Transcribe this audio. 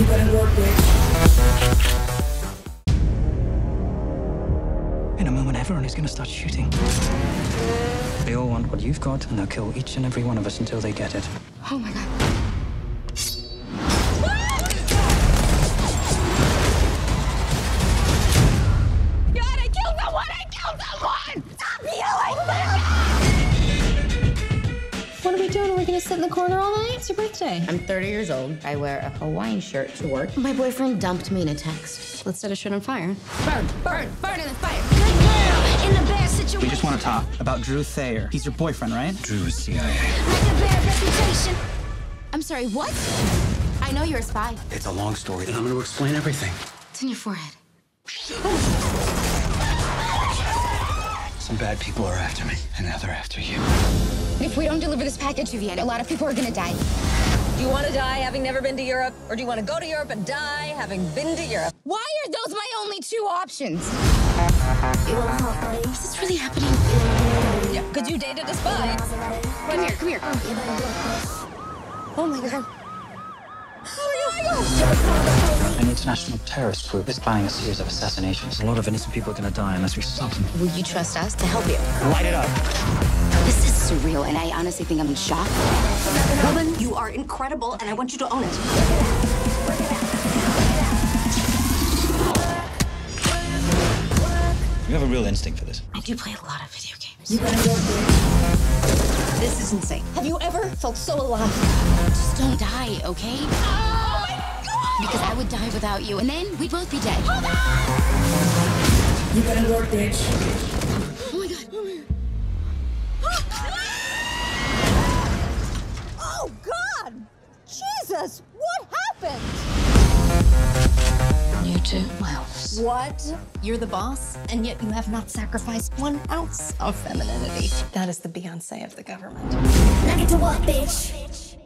You better work, bitch. In a moment, everyone is going to start shooting. They all want what you've got, and they'll kill each and every one of us until they get it. Oh my god. Doing? Are we gonna sit in the corner all night? It's your birthday. I'm 30 years old. I wear a Hawaiian shirt to work. My boyfriend dumped me in a text. Let's set a shit on fire. Burn, burn, burn in the fire. Good girl in a bad situation. We just want to talk about Drew Thayer. He's your boyfriend, right? Drew is CIA. Like a bad reputation. I'm sorry, what? I know you're a spy. It's a long story, and I'm going to explain everything. It's in your forehead. Oh. Some bad people are after me, and now they're after you. If we don't deliver this package to Vienna, a lot of people are gonna die. Do you want to die having never been to Europe? Or do you want to go to Europe and die having been to Europe? Why are those my only two options? Is this really happening? Yeah, because you dated a spy. Come here, come here. Oh my god. International terrorist group is planning a series of assassinations. A lot of innocent people are going to die unless we stop them. Will you trust us to help you? Light it up. This is surreal, and I honestly think I'm in shock. Woman, you are incredible, and I want you to own it. You have a real instinct for this. I do play a lot of video games. You better work, bitch. This is insane. Have you ever felt so alive? Just don't die, okay? My god! Because I would die without you, and then we'd both be dead. You better work, bitch. Oh my god. Oh, God! Jesus! What happened? You too, Miles. What? You're the boss, and yet you have not sacrificed one ounce of femininity. That is the Beyonce of the government. Now get to work, bitch.